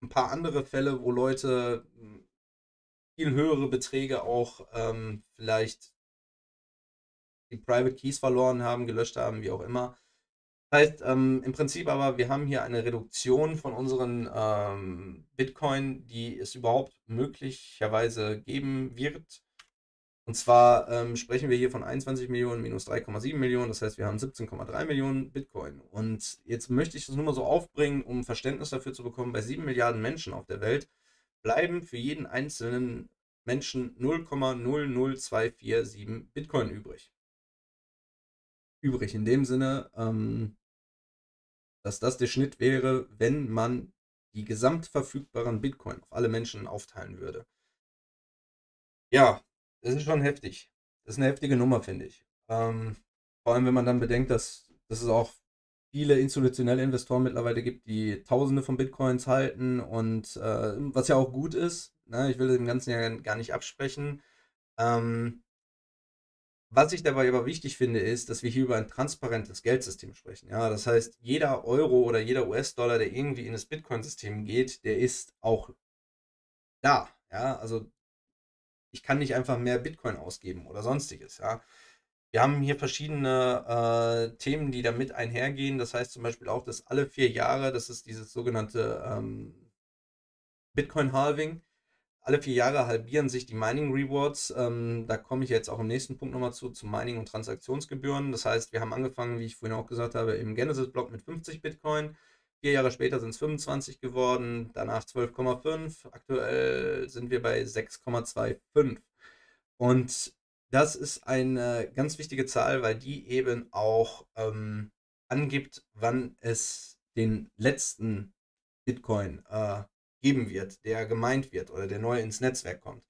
ein paar andere Fälle, wo Leute hm, viel höhere Beträge auch ähm, vielleicht die Private Keys verloren haben, gelöscht haben, wie auch immer. Heißt, ähm, im Prinzip aber, wir haben hier eine Reduktion von unseren ähm, Bitcoin, die es überhaupt möglicherweise geben wird. Und zwar ähm, sprechen wir hier von 21 Millionen minus 3,7 Millionen, das heißt, wir haben 17,3 Millionen Bitcoin. Und jetzt möchte ich das nur mal so aufbringen, um Verständnis dafür zu bekommen, bei 7 Milliarden Menschen auf der Welt bleiben für jeden einzelnen Menschen 0,00247 Bitcoin übrig. Übrig in dem Sinne, ähm, dass das der Schnitt wäre, wenn man die gesamt verfügbaren Bitcoin auf alle Menschen aufteilen würde. Ja, das ist schon heftig. Das ist eine heftige Nummer, finde ich. Ähm, vor allem, wenn man dann bedenkt, dass, dass es auch viele institutionelle Investoren mittlerweile gibt, die Tausende von Bitcoins halten und äh, was ja auch gut ist. Ne? Ich will dem Ganzen ja gar nicht absprechen. Ähm, was ich dabei aber wichtig finde, ist, dass wir hier über ein transparentes Geldsystem sprechen. Ja, das heißt, jeder Euro oder jeder US-Dollar, der irgendwie in das Bitcoin-System geht, der ist auch da. Ja, also ich kann nicht einfach mehr Bitcoin ausgeben oder sonstiges. Ja, wir haben hier verschiedene äh, Themen, die damit einhergehen. Das heißt zum Beispiel auch, dass alle vier Jahre, das ist dieses sogenannte ähm, Bitcoin-Halving, alle vier Jahre halbieren sich die Mining Rewards. Ähm, da komme ich jetzt auch im nächsten Punkt nochmal zu, zu Mining und Transaktionsgebühren. Das heißt, wir haben angefangen, wie ich vorhin auch gesagt habe, im Genesis-Block mit 50 Bitcoin. Vier Jahre später sind es 25 geworden, danach 12,5. Aktuell sind wir bei 6,25. Und das ist eine ganz wichtige Zahl, weil die eben auch ähm, angibt, wann es den letzten Bitcoin äh, geben wird, der gemeint wird oder der neu ins Netzwerk kommt.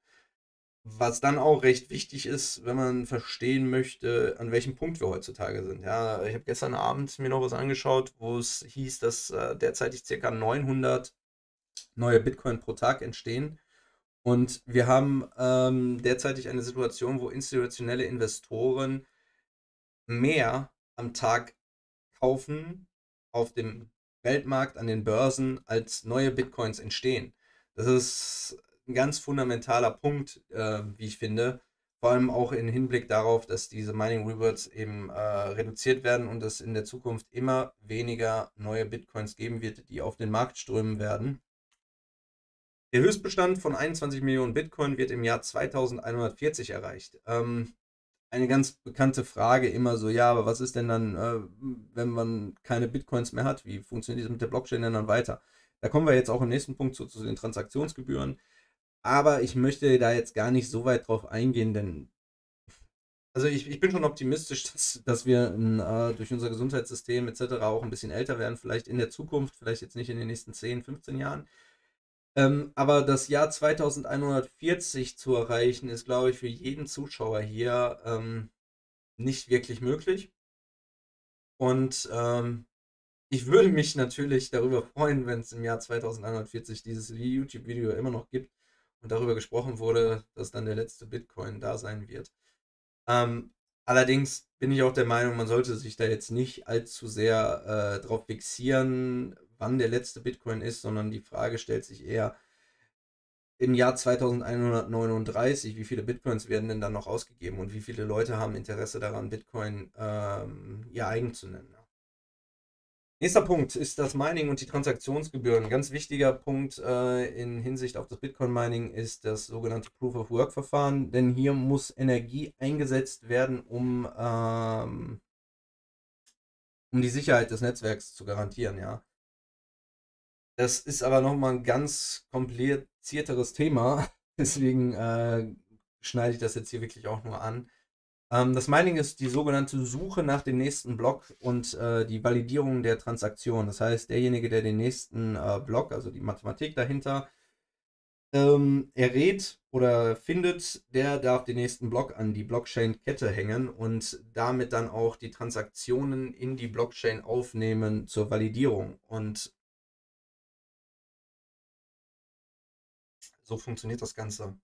Was dann auch recht wichtig ist, wenn man verstehen möchte, an welchem Punkt wir heutzutage sind. Ja, ich habe gestern Abend mir noch was angeschaut, wo es hieß, dass äh, derzeitig ca. 900 neue Bitcoin pro Tag entstehen. Und wir haben ähm, derzeitig eine Situation, wo institutionelle Investoren mehr am Tag kaufen auf dem Weltmarkt, an den Börsen, als neue Bitcoins entstehen. Das ist ein ganz fundamentaler Punkt, äh, wie ich finde. Vor allem auch im Hinblick darauf, dass diese Mining Rewards eben äh, reduziert werden und es in der Zukunft immer weniger neue Bitcoins geben wird, die auf den Markt strömen werden. Der Höchstbestand von 21 Millionen Bitcoin wird im Jahr 2140 erreicht. Ähm, eine ganz bekannte Frage immer so, ja, aber was ist denn dann, äh, wenn man keine Bitcoins mehr hat? Wie funktioniert das mit der Blockchain denn dann weiter? Da kommen wir jetzt auch im nächsten Punkt zu, zu den Transaktionsgebühren. Aber ich möchte da jetzt gar nicht so weit drauf eingehen, denn also ich, ich bin schon optimistisch, dass, dass wir äh, durch unser Gesundheitssystem etc. auch ein bisschen älter werden, vielleicht in der Zukunft, vielleicht jetzt nicht in den nächsten 10, 15 Jahren. Ähm, aber das Jahr 2140 zu erreichen, ist, glaube ich, für jeden Zuschauer hier ähm, nicht wirklich möglich. Und ähm, ich würde mich natürlich darüber freuen, wenn es im Jahr 2140 dieses YouTube-Video immer noch gibt und darüber gesprochen wurde, dass dann der letzte Bitcoin da sein wird. Ähm, allerdings bin ich auch der Meinung, man sollte sich da jetzt nicht allzu sehr äh, drauf fixieren, wann der letzte Bitcoin ist, sondern die Frage stellt sich eher im Jahr 2139, wie viele Bitcoins werden denn dann noch ausgegeben und wie viele Leute haben Interesse daran, Bitcoin ähm, ihr eigen zu nennen. Nächster Punkt ist das Mining und die Transaktionsgebühren. Ganz wichtiger Punkt äh, in Hinsicht auf das Bitcoin-Mining ist das sogenannte Proof-of-Work-Verfahren, denn hier muss Energie eingesetzt werden, um, ähm, um die Sicherheit des Netzwerks zu garantieren. Ja. Das ist aber nochmal ein ganz komplizierteres Thema. Deswegen äh, schneide ich das jetzt hier wirklich auch nur an. Ähm, das Mining ist die sogenannte Suche nach dem nächsten Block und äh, die Validierung der Transaktion. Das heißt, derjenige, der den nächsten äh, Block, also die Mathematik dahinter, ähm, errät oder findet, der darf den nächsten Block an die Blockchain-Kette hängen und damit dann auch die Transaktionen in die Blockchain aufnehmen zur Validierung. Und so funktioniert das Ganze.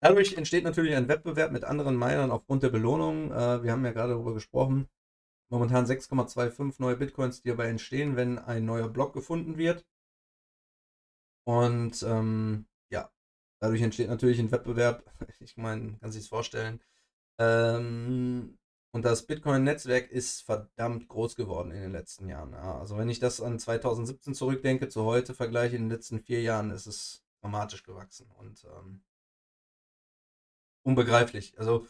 Dadurch entsteht natürlich ein Wettbewerb mit anderen Minern aufgrund der Belohnung. Äh, wir haben ja gerade darüber gesprochen. Momentan 6,25 neue Bitcoins, die dabei entstehen, wenn ein neuer Block gefunden wird. Und ähm, ja, dadurch entsteht natürlich ein Wettbewerb. Ich meine, kann sich vorstellen. Ähm, und das Bitcoin-Netzwerk ist verdammt groß geworden in den letzten Jahren. Ja, also wenn ich das an 2017 zurückdenke, zu heute vergleiche, in den letzten vier Jahren ist es dramatisch gewachsen und ähm, unbegreiflich. Also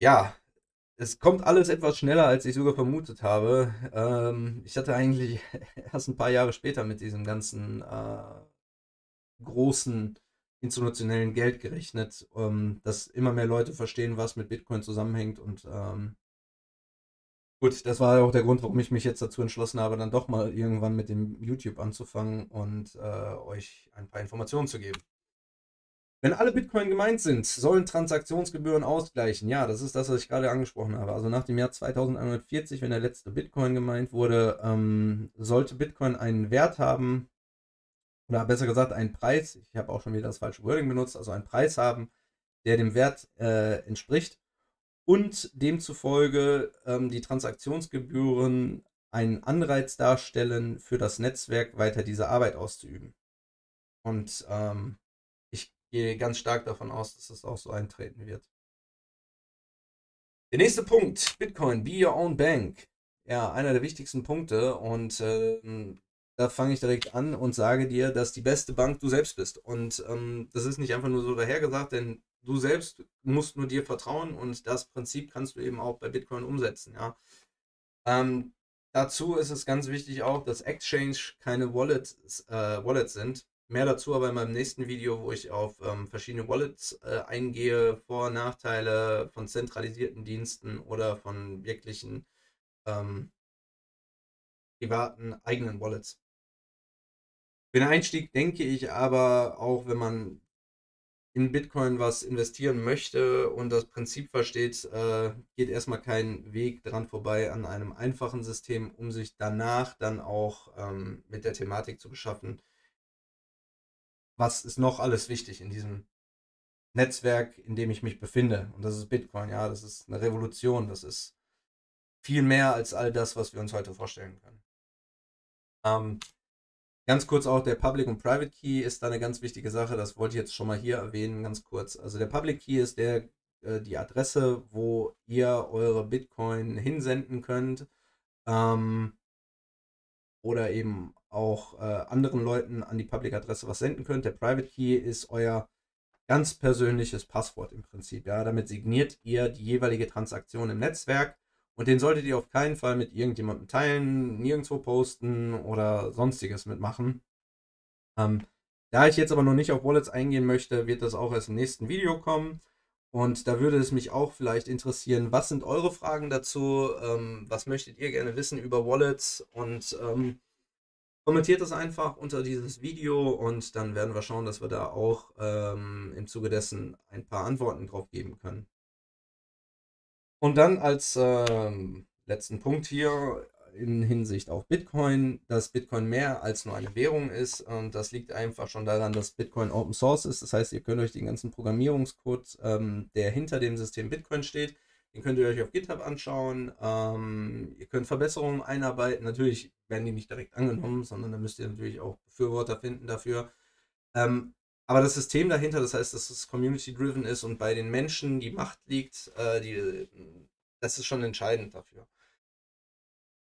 ja, es kommt alles etwas schneller, als ich sogar vermutet habe. Ähm, ich hatte eigentlich erst ein paar Jahre später mit diesem ganzen äh, großen institutionellen Geld gerechnet, ähm, dass immer mehr Leute verstehen, was mit Bitcoin zusammenhängt. Und ähm, gut, das war auch der Grund, warum ich mich jetzt dazu entschlossen habe, dann doch mal irgendwann mit dem YouTube anzufangen und äh, euch ein paar Informationen zu geben. Wenn alle Bitcoin gemeint sind, sollen Transaktionsgebühren ausgleichen. Ja, das ist das, was ich gerade angesprochen habe. Also nach dem Jahr 2140, wenn der letzte Bitcoin gemeint wurde, ähm, sollte Bitcoin einen Wert haben, oder besser gesagt einen Preis, ich habe auch schon wieder das falsche Wording benutzt, also einen Preis haben, der dem Wert äh, entspricht und demzufolge ähm, die Transaktionsgebühren einen Anreiz darstellen, für das Netzwerk weiter diese Arbeit auszuüben. Und ähm, gehe ganz stark davon aus, dass das auch so eintreten wird. Der nächste Punkt, Bitcoin, be your own bank. Ja, einer der wichtigsten Punkte und äh, da fange ich direkt an und sage dir, dass die beste Bank du selbst bist. Und ähm, das ist nicht einfach nur so dahergesagt, denn du selbst musst nur dir vertrauen und das Prinzip kannst du eben auch bei Bitcoin umsetzen. Ja. Ähm, dazu ist es ganz wichtig auch, dass Exchange keine Wallets, äh, Wallets sind. Mehr dazu aber in meinem nächsten Video, wo ich auf ähm, verschiedene Wallets äh, eingehe, Vor- und Nachteile von zentralisierten Diensten oder von wirklichen ähm, privaten eigenen Wallets. Für den Einstieg denke ich aber auch, wenn man in Bitcoin was investieren möchte und das Prinzip versteht, äh, geht erstmal kein Weg dran vorbei an einem einfachen System, um sich danach dann auch ähm, mit der Thematik zu beschaffen was ist noch alles wichtig in diesem Netzwerk, in dem ich mich befinde. Und das ist Bitcoin, ja, das ist eine Revolution, das ist viel mehr als all das, was wir uns heute vorstellen können. Ähm, ganz kurz auch, der Public und Private Key ist da eine ganz wichtige Sache, das wollte ich jetzt schon mal hier erwähnen, ganz kurz. Also der Public Key ist der, äh, die Adresse, wo ihr eure Bitcoin hinsenden könnt. Ähm, oder eben auch äh, anderen Leuten an die Public-Adresse was senden könnt. Der Private Key ist euer ganz persönliches Passwort im Prinzip. Ja, damit signiert ihr die jeweilige Transaktion im Netzwerk und den solltet ihr auf keinen Fall mit irgendjemandem teilen, nirgendwo posten oder sonstiges mitmachen. Ähm, da ich jetzt aber noch nicht auf Wallets eingehen möchte, wird das auch erst im nächsten Video kommen. Und da würde es mich auch vielleicht interessieren, was sind eure Fragen dazu? Ähm, was möchtet ihr gerne wissen über Wallets? Und ähm, kommentiert das einfach unter dieses Video und dann werden wir schauen, dass wir da auch ähm, im Zuge dessen ein paar Antworten drauf geben können. Und dann als ähm, letzten Punkt hier in Hinsicht auf Bitcoin, dass Bitcoin mehr als nur eine Währung ist. Und das liegt einfach schon daran, dass Bitcoin Open Source ist. Das heißt, ihr könnt euch den ganzen Programmierungscode, ähm, der hinter dem System Bitcoin steht, den könnt ihr euch auf GitHub anschauen. Ähm, ihr könnt Verbesserungen einarbeiten. Natürlich werden die nicht direkt angenommen, sondern da müsst ihr natürlich auch Befürworter finden dafür. Ähm, aber das System dahinter, das heißt, dass es community-driven ist und bei den Menschen die Macht liegt, äh, die, das ist schon entscheidend dafür.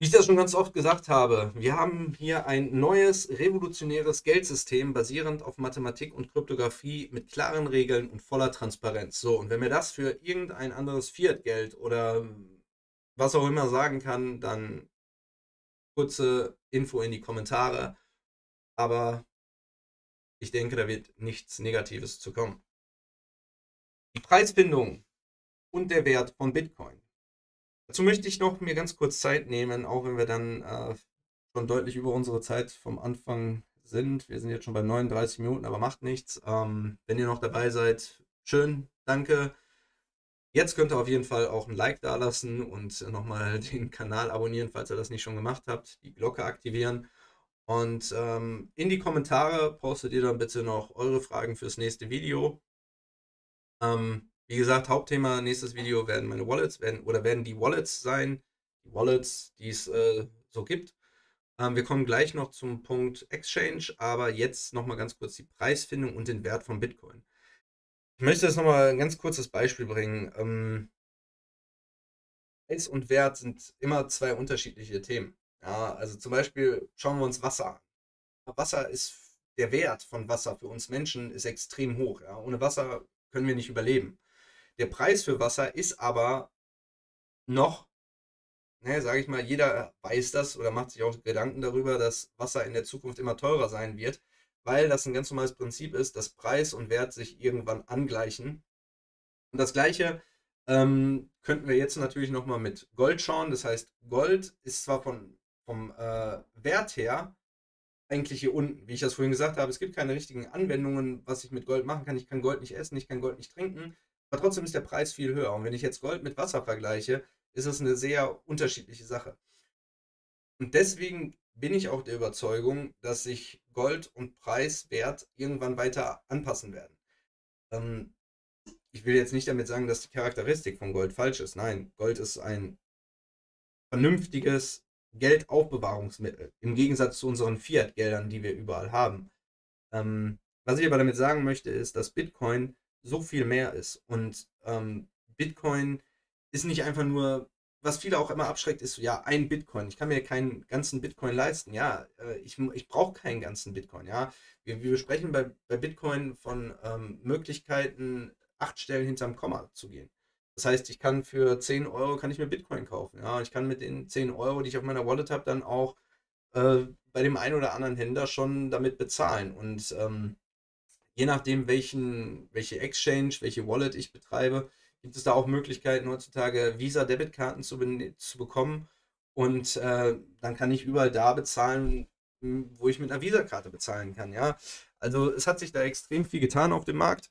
Wie ich das schon ganz oft gesagt habe, wir haben hier ein neues, revolutionäres Geldsystem basierend auf Mathematik und Kryptographie mit klaren Regeln und voller Transparenz. So, und wenn mir das für irgendein anderes Fiat-Geld oder was auch immer sagen kann, dann kurze Info in die Kommentare. Aber ich denke, da wird nichts Negatives zu kommen. Die Preisfindung und der Wert von Bitcoin. Dazu möchte ich noch mir ganz kurz Zeit nehmen, auch wenn wir dann äh, schon deutlich über unsere Zeit vom Anfang sind. Wir sind jetzt schon bei 39 Minuten, aber macht nichts. Ähm, wenn ihr noch dabei seid, schön, danke. Jetzt könnt ihr auf jeden Fall auch ein Like da lassen und nochmal den Kanal abonnieren, falls ihr das nicht schon gemacht habt, die Glocke aktivieren. Und ähm, in die Kommentare postet ihr dann bitte noch eure Fragen fürs nächste Video. Ähm, wie gesagt, Hauptthema nächstes Video werden meine Wallets werden oder werden die Wallets sein, die Wallets, die es äh, so gibt. Ähm, wir kommen gleich noch zum Punkt Exchange, aber jetzt nochmal ganz kurz die Preisfindung und den Wert von Bitcoin. Ich möchte jetzt nochmal ein ganz kurzes Beispiel bringen. Ähm, Preis und Wert sind immer zwei unterschiedliche Themen. Ja, also zum Beispiel schauen wir uns Wasser an. Wasser ist, der Wert von Wasser für uns Menschen ist extrem hoch. Ja. Ohne Wasser können wir nicht überleben. Der Preis für Wasser ist aber noch, ne, sage ich mal, jeder weiß das oder macht sich auch Gedanken darüber, dass Wasser in der Zukunft immer teurer sein wird, weil das ein ganz normales Prinzip ist, dass Preis und Wert sich irgendwann angleichen. Und das gleiche ähm, könnten wir jetzt natürlich nochmal mit Gold schauen. Das heißt, Gold ist zwar von, vom äh, Wert her eigentlich hier unten. Wie ich das vorhin gesagt habe, es gibt keine richtigen Anwendungen, was ich mit Gold machen kann. Ich kann Gold nicht essen, ich kann Gold nicht trinken. Aber trotzdem ist der Preis viel höher. Und wenn ich jetzt Gold mit Wasser vergleiche, ist das eine sehr unterschiedliche Sache. Und deswegen bin ich auch der Überzeugung, dass sich Gold und Preis, Wert irgendwann weiter anpassen werden. Ähm, ich will jetzt nicht damit sagen, dass die Charakteristik von Gold falsch ist. Nein, Gold ist ein vernünftiges Geldaufbewahrungsmittel im Gegensatz zu unseren Fiat-Geldern, die wir überall haben. Ähm, was ich aber damit sagen möchte, ist, dass Bitcoin so viel mehr ist. Und ähm, Bitcoin ist nicht einfach nur, was viele auch immer abschreckt, ist, ja, ein Bitcoin. Ich kann mir keinen ganzen Bitcoin leisten. Ja, äh, ich, ich brauche keinen ganzen Bitcoin. Ja, wir, wir sprechen bei, bei Bitcoin von ähm, Möglichkeiten, acht Stellen hinterm Komma zu gehen. Das heißt, ich kann für 10 Euro kann ich mir Bitcoin kaufen. Ja, ich kann mit den 10 Euro, die ich auf meiner Wallet habe, dann auch äh, bei dem einen oder anderen Händler schon damit bezahlen. Und ähm, je nachdem, welchen, welche Exchange, welche Wallet ich betreibe, gibt es da auch Möglichkeiten heutzutage Visa-Debitkarten zu, zu bekommen. Und äh, dann kann ich überall da bezahlen, wo ich mit einer Visa-Karte bezahlen kann. Ja, also es hat sich da extrem viel getan auf dem Markt.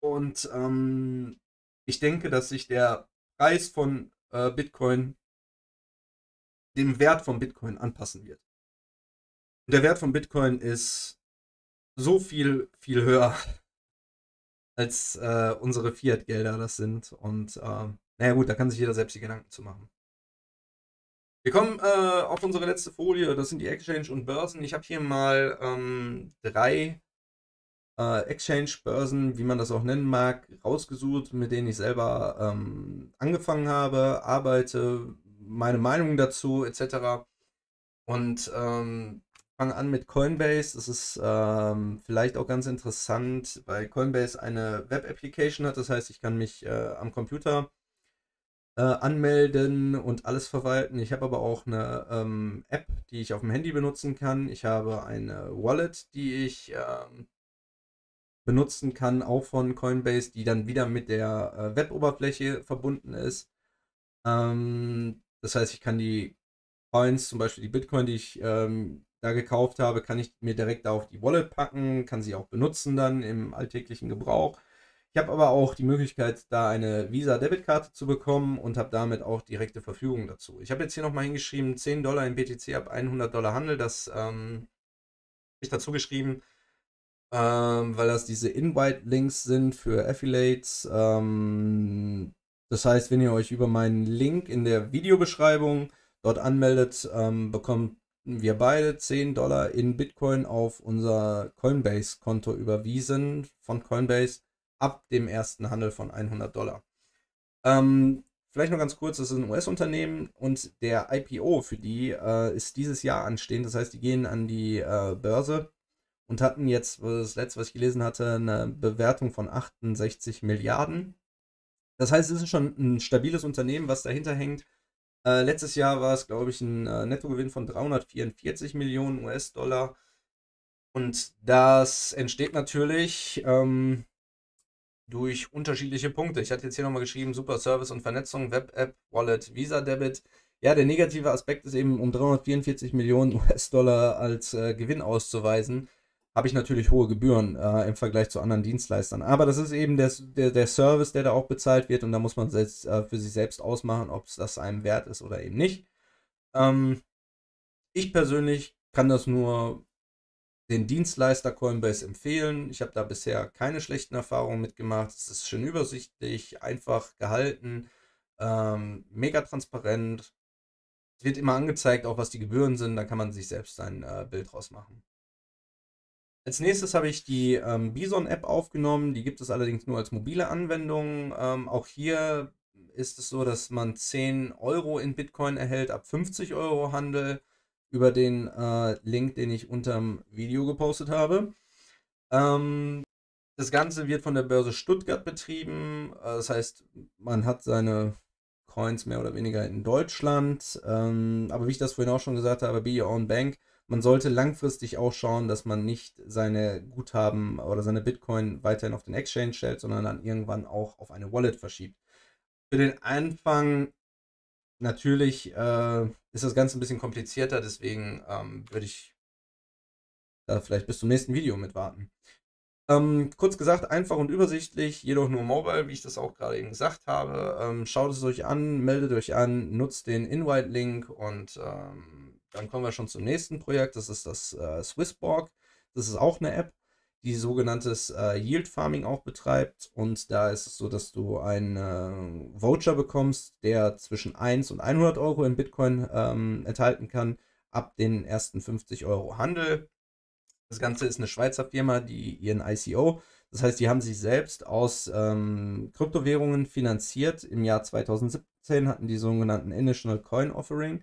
Und ähm, ich denke, dass sich der Preis von äh, Bitcoin dem Wert von Bitcoin anpassen wird. Und der Wert von Bitcoin ist so viel, viel höher, als äh, unsere Fiat-Gelder das sind. Und äh, naja gut, da kann sich jeder selbst die Gedanken zu machen. Wir kommen äh, auf unsere letzte Folie, das sind die Exchange und Börsen. Ich habe hier mal ähm, drei äh, Exchange-Börsen, wie man das auch nennen mag, rausgesucht, mit denen ich selber ähm, angefangen habe, arbeite, meine Meinung dazu etc. Und ähm, fange an mit Coinbase. Das ist ähm, vielleicht auch ganz interessant, weil Coinbase eine Web-Application hat. Das heißt, ich kann mich äh, am Computer äh, anmelden und alles verwalten. Ich habe aber auch eine ähm, App, die ich auf dem Handy benutzen kann. Ich habe eine Wallet, die ich ähm, benutzen kann, auch von Coinbase, die dann wieder mit der äh, Web-Oberfläche verbunden ist. Ähm, das heißt, ich kann die Coins, zum Beispiel die Bitcoin, die ich ähm, da gekauft habe, kann ich mir direkt auf die Wallet packen, kann sie auch benutzen dann im alltäglichen Gebrauch. Ich habe aber auch die Möglichkeit, da eine Visa-Debitkarte zu bekommen und habe damit auch direkte Verfügung dazu. Ich habe jetzt hier nochmal hingeschrieben, 10 Dollar in BTC ab 100 Dollar Handel. Das ähm, ich dazu geschrieben, ähm, weil das diese Invite-Links sind für Affiliates. Ähm, das heißt, wenn ihr euch über meinen Link in der Videobeschreibung dort anmeldet, ähm, bekommt wir beide 10 Dollar in Bitcoin auf unser Coinbase-Konto überwiesen von Coinbase ab dem ersten Handel von 100 Dollar. Ähm, vielleicht noch ganz kurz, das ist ein US-Unternehmen und der IPO für die äh, ist dieses Jahr anstehend. Das heißt, die gehen an die äh, Börse und hatten jetzt, das letzte, was ich gelesen hatte, eine Bewertung von 68 Milliarden. Das heißt, es ist schon ein stabiles Unternehmen, was dahinter hängt. Äh, letztes Jahr war es, glaube ich, ein äh, Nettogewinn von 344 Millionen US-Dollar. Und das entsteht natürlich ähm, durch unterschiedliche Punkte. Ich hatte jetzt hier nochmal geschrieben, Super Service und Vernetzung, Web-App, Wallet, Visa-Debit. Ja, der negative Aspekt ist eben, um 344 Millionen US-Dollar als äh, Gewinn auszuweisen, habe ich natürlich hohe Gebühren äh, im Vergleich zu anderen Dienstleistern. Aber das ist eben der, der, der Service, der da auch bezahlt wird und da muss man selbst, äh, für sich selbst ausmachen, ob es das einem wert ist oder eben nicht. Ähm, Ich persönlich kann das nur den Dienstleister Coinbase empfehlen. Ich habe da bisher keine schlechten Erfahrungen mitgemacht. Es ist schön übersichtlich, einfach gehalten, ähm, mega transparent. Es wird immer angezeigt, auch was die Gebühren sind. Da kann man sich selbst ein äh, Bild draus machen. Als nächstes habe ich die ähm, Bison-App aufgenommen. Die gibt es allerdings nur als mobile Anwendung. Ähm, auch hier ist es so, dass man 10 Euro in Bitcoin erhält ab 50 Euro Handel über den äh, Link, den ich unterm Video gepostet habe. Ähm, das Ganze wird von der Börse Stuttgart betrieben. Äh, das heißt, man hat seine Coins mehr oder weniger in Deutschland. Ähm, aber wie ich das vorhin auch schon gesagt habe, be your own bank. Man sollte langfristig auch schauen, dass man nicht seine Guthaben oder seine Bitcoin weiterhin auf den Exchange stellt, sondern dann irgendwann auch auf eine Wallet verschiebt. Für den Anfang natürlich äh, ist das Ganze ein bisschen komplizierter, deswegen ähm, würde ich da vielleicht bis zum nächsten Video mitwarten. Ähm, kurz gesagt, einfach und übersichtlich, jedoch nur mobile, wie ich das auch gerade eben gesagt habe. Ähm, schaut es euch an, meldet euch an, nutzt den Invite-Link und ähm, dann kommen wir schon zum nächsten Projekt. Das ist das äh, Swissborg. Das ist auch eine App, die sogenanntes äh, Yield Farming auch betreibt. Und da ist es so, dass du einen äh, Voucher bekommst, der zwischen 1 und 100 Euro in Bitcoin ähm, enthalten kann, ab den ersten 50 Euro Handel. Das Ganze ist eine Schweizer Firma, die ihren ICO, das heißt, die haben sich selbst aus ähm, Kryptowährungen finanziert. Im Jahr 2017 hatten die sogenannten Initial Coin Offering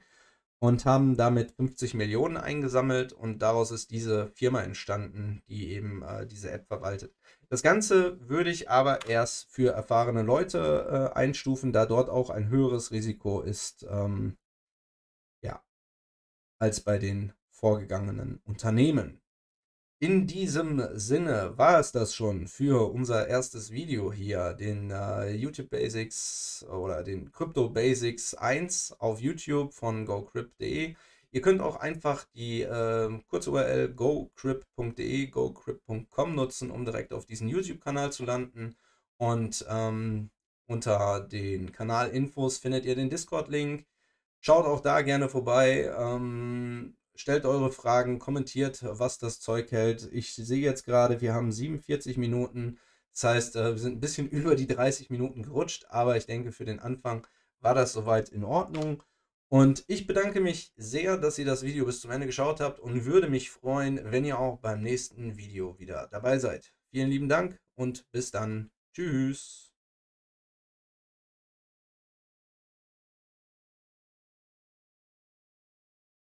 und haben damit 50 Millionen eingesammelt und daraus ist diese Firma entstanden, die eben äh, diese App verwaltet. Das Ganze würde ich aber erst für erfahrene Leute äh, einstufen, da dort auch ein höheres Risiko ist, ähm, ja, als bei den vorgegangenen Unternehmen. In diesem Sinne war es das schon für unser erstes Video hier, den äh, YouTube Basics oder den Crypto Basics 1 auf YouTube von gocrypt.de. Ihr könnt auch einfach die äh, kurze URL gocrypt.de, gocrypt.com nutzen, um direkt auf diesen YouTube-Kanal zu landen. Und ähm, unter den Kanalinfos findet ihr den Discord-Link. Schaut auch da gerne vorbei. Ähm, stellt eure Fragen, kommentiert, was das Zeug hält. Ich sehe jetzt gerade, wir haben 47 Minuten. Das heißt, äh, wir sind ein bisschen über die 30 Minuten gerutscht, aber ich denke, für den Anfang war das soweit in Ordnung. Und ich bedanke mich sehr, dass ihr das Video bis zum Ende geschaut habt und würde mich freuen, wenn ihr auch beim nächsten Video wieder dabei seid. Vielen lieben Dank und bis dann. Tschüss.